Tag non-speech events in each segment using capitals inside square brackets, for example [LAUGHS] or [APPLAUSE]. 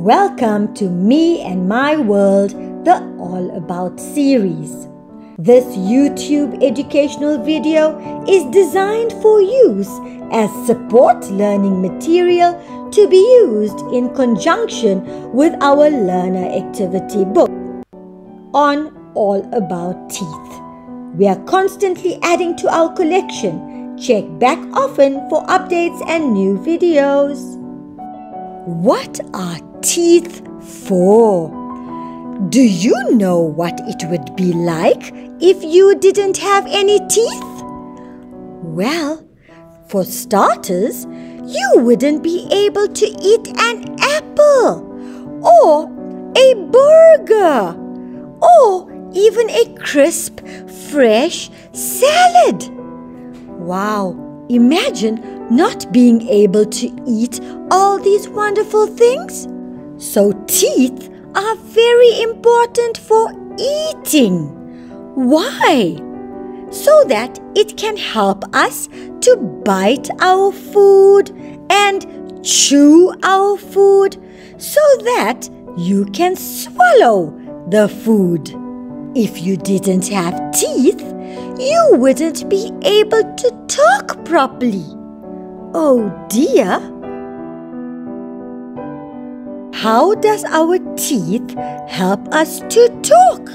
Welcome to Me and My World, the All About series. This YouTube educational video is designed for use as support learning material to be used in conjunction with our learner activity book on All About Teeth. We are constantly adding to our collection. Check back often for updates and new videos. What are teeth for? Do you know what it would be like if you didn't have any teeth? Well, for starters, you wouldn't be able to eat an apple or a burger or even a crisp, fresh salad. Wow! Imagine not being able to eat all these wonderful things. So, teeth are very important for eating. Why? So that it can help us to bite our food and chew our food so that you can swallow the food. If you didn't have teeth, you wouldn't be able to talk properly. Oh dear. How does our teeth help us to talk?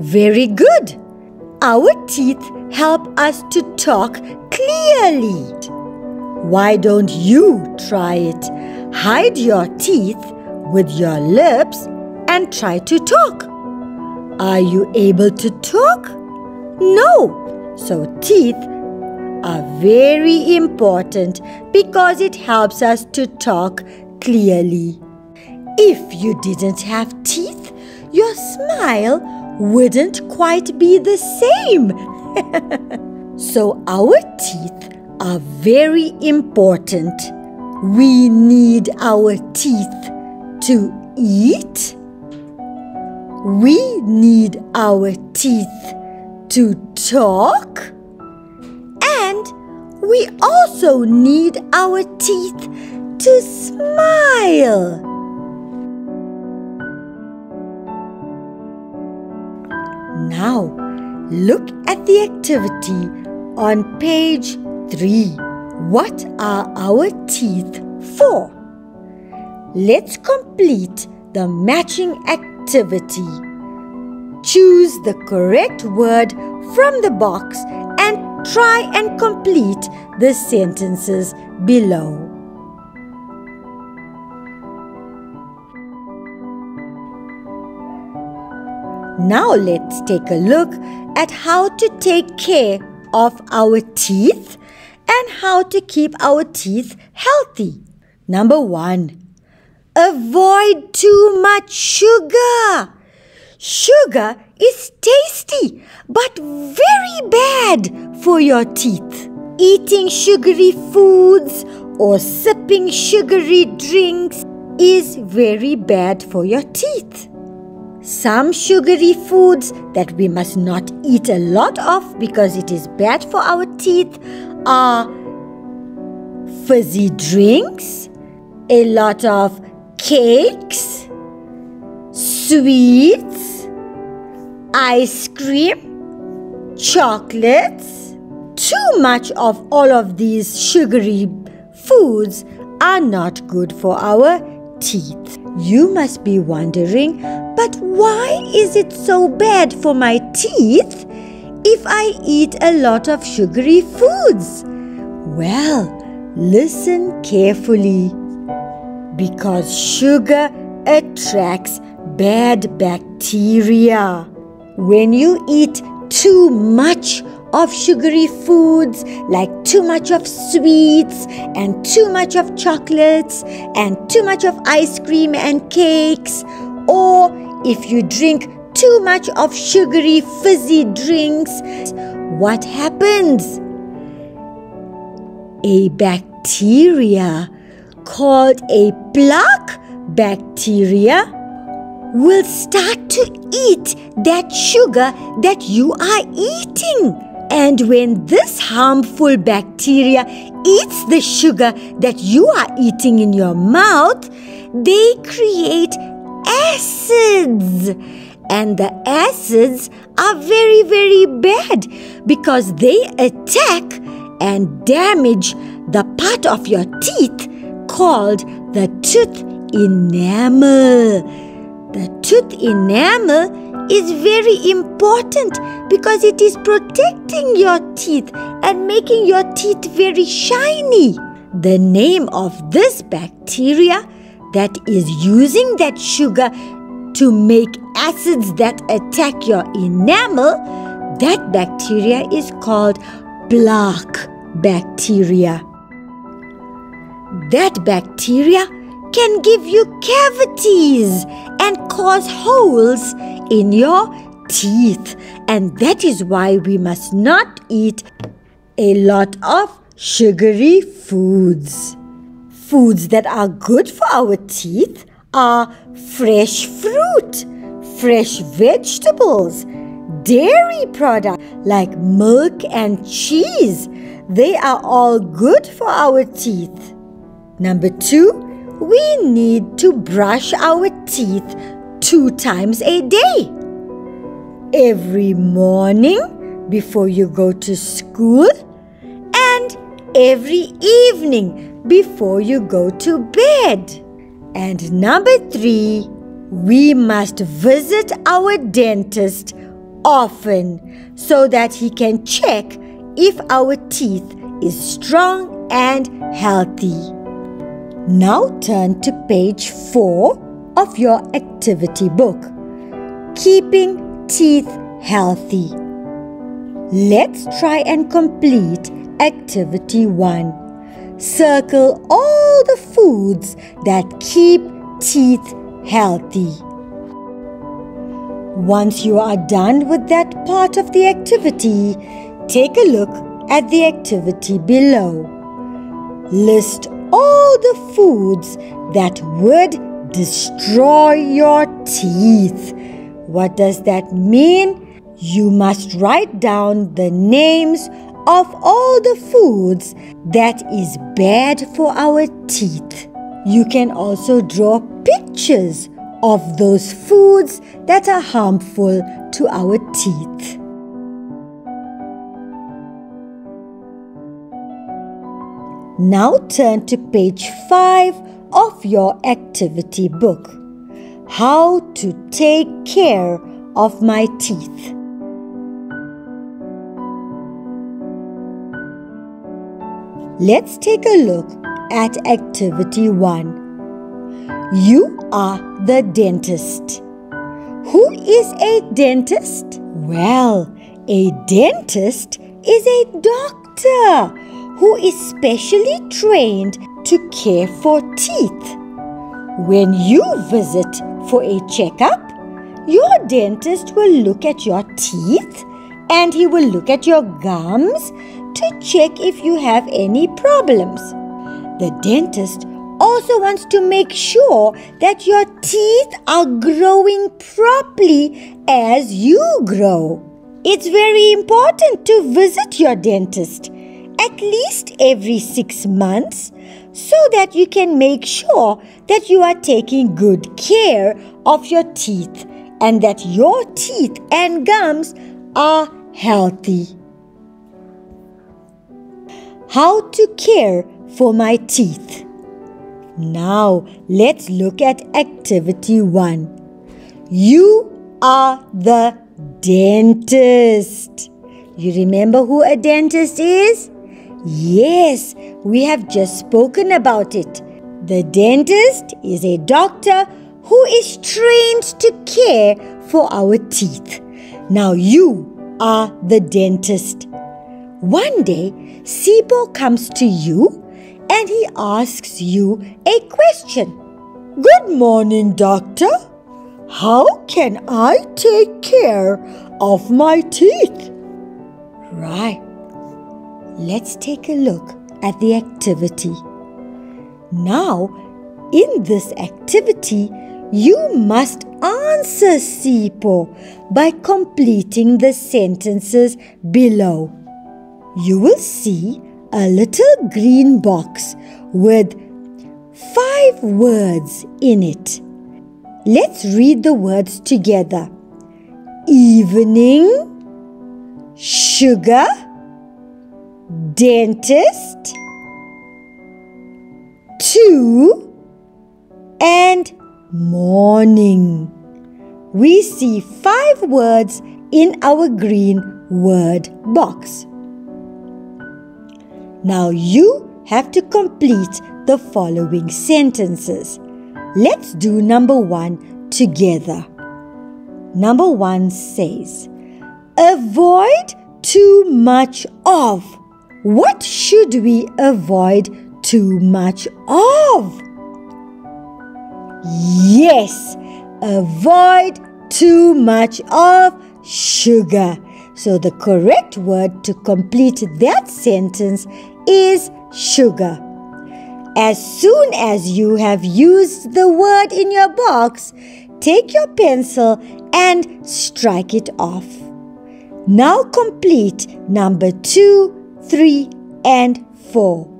Very good. Our teeth help us to talk clearly. Why don't you try it? Hide your teeth with your lips and try to talk. Are you able to talk? No. So teeth are very important because it helps us to talk clearly. If you didn't have teeth, your smile wouldn't quite be the same. [LAUGHS] so our teeth are very important. We need our teeth to eat we need our teeth to talk. We also need our teeth to smile. Now, look at the activity on page 3. What are our teeth for? Let's complete the matching activity. Choose the correct word from the box try and complete the sentences below. Now let's take a look at how to take care of our teeth and how to keep our teeth healthy. Number one, Avoid too much sugar. Sugar is tasty but very bad for your teeth. Eating sugary foods or sipping sugary drinks is very bad for your teeth. Some sugary foods that we must not eat a lot of because it is bad for our teeth are fizzy drinks, a lot of cakes, sweets, ice cream, chocolates. Too much of all of these sugary foods are not good for our teeth. You must be wondering, but why is it so bad for my teeth if I eat a lot of sugary foods? Well, listen carefully because sugar attracts bad bacteria. When you eat too much of sugary foods like too much of sweets and too much of chocolates and too much of ice cream and cakes, or if you drink too much of sugary fizzy drinks, what happens? A bacteria called a plaque bacteria will start to eat that sugar that you are eating. And when this harmful bacteria eats the sugar that you are eating in your mouth, they create acids. And the acids are very, very bad because they attack and damage the part of your teeth called the tooth enamel. The tooth enamel is very important because it is protecting your teeth and making your teeth very shiny. The name of this bacteria that is using that sugar to make acids that attack your enamel, that bacteria is called plaque bacteria. That bacteria can give you cavities and cause holes in your teeth. And that is why we must not eat a lot of sugary foods. Foods that are good for our teeth are fresh fruit, fresh vegetables, dairy products like milk and cheese. They are all good for our teeth. Number two, we need to brush our teeth two times a day. Every morning before you go to school and every evening before you go to bed. And number three, we must visit our dentist often so that he can check if our teeth is strong and healthy. Now turn to page 4 of your activity book. Keeping teeth healthy. Let's try and complete activity 1. Circle all the foods that keep teeth healthy. Once you are done with that part of the activity, take a look at the activity below. List all the foods that would destroy your teeth. What does that mean? You must write down the names of all the foods that is bad for our teeth. You can also draw pictures of those foods that are harmful to our teeth. Now turn to page 5 of your activity book. How to take care of my teeth. Let's take a look at activity 1. You are the dentist. Who is a dentist? Well, a dentist is a doctor who is specially trained to care for teeth. When you visit for a checkup, your dentist will look at your teeth and he will look at your gums to check if you have any problems. The dentist also wants to make sure that your teeth are growing properly as you grow. It's very important to visit your dentist at least every six months so that you can make sure that you are taking good care of your teeth and that your teeth and gums are healthy. How to care for my teeth. Now let's look at activity 1. You are the dentist. You remember who a dentist is? Yes, we have just spoken about it. The dentist is a doctor who is trained to care for our teeth. Now you are the dentist. One day, Sibo comes to you and he asks you a question. Good morning, doctor. How can I take care of my teeth? Right. Let's take a look at the activity. Now, in this activity, You must answer SIPO by completing the sentences below. You will see a little green box with five words in it. Let's read the words together. Evening, sugar, dentist, two, and morning. We see five words in our green word box. Now you have to complete the following sentences. Let's do number one together. Number one says, Avoid too much of. What should we avoid too much of? Yes, avoid too much of sugar. So the correct word to complete that sentence is sugar. As soon as you have used the word in your box, take your pencil and strike it off. Now complete number 2, 3, and 4.